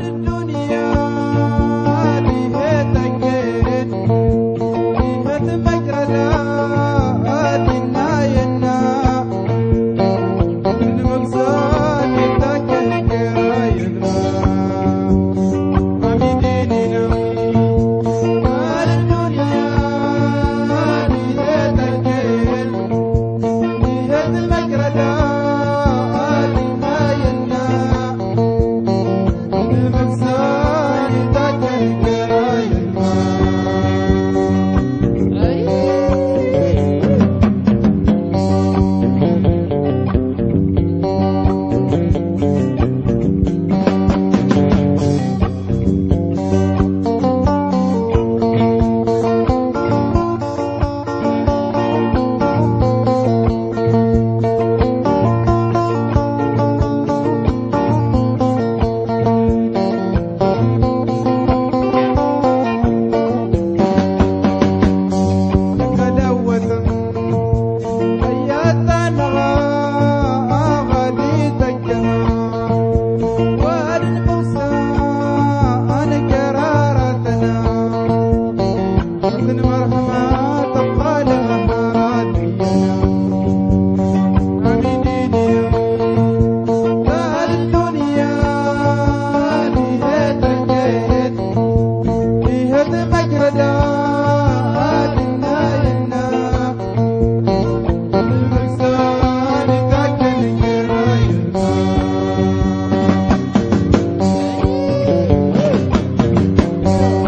do So